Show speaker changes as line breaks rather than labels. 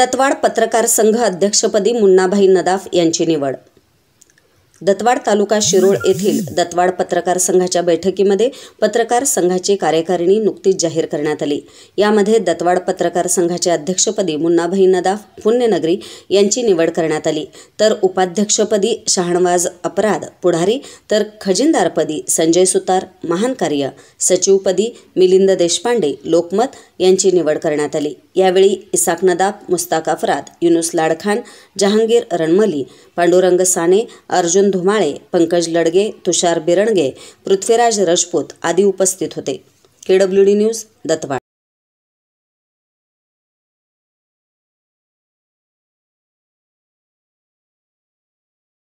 तत्वाड पत्रकार संघ अध्यक्षपदी मुन्नाभाई नदाफ यांची निवड. दत्तवाड तालुका शिरोळ येथील दत्तवाड पत्रकार संघाच्या बैठकीमध्ये पत्रकार संघाची कार्यकारिणी नुकतीच जाहीर करण्यात आली. यामध्ये दत्तवाड पत्रकार संघाच्या अध्यक्षपदी मुन्नाभाई नदाफ पुण्यनगरी यांची निवड करण्यात आली. तर उपाध्यक्षपदी शहाणवाज अपराध पुढारी तर खजिनदारपदी संजय सुतार महान कार्य सचिवपदी मिलिंद देशपांडे लोकमत यांची निवड करण्यात आली. यावेळी इसाक नदाफ मुस्ताक अफराद युनुस लाडखान जहांगीर रणमली पांडुरंग साने अर्जुन धुमाळे पंकज लडगे तुषार बिरणगे पृथ्वीराज रजपूत आदी उपस्थित होते. K W D news Dattawad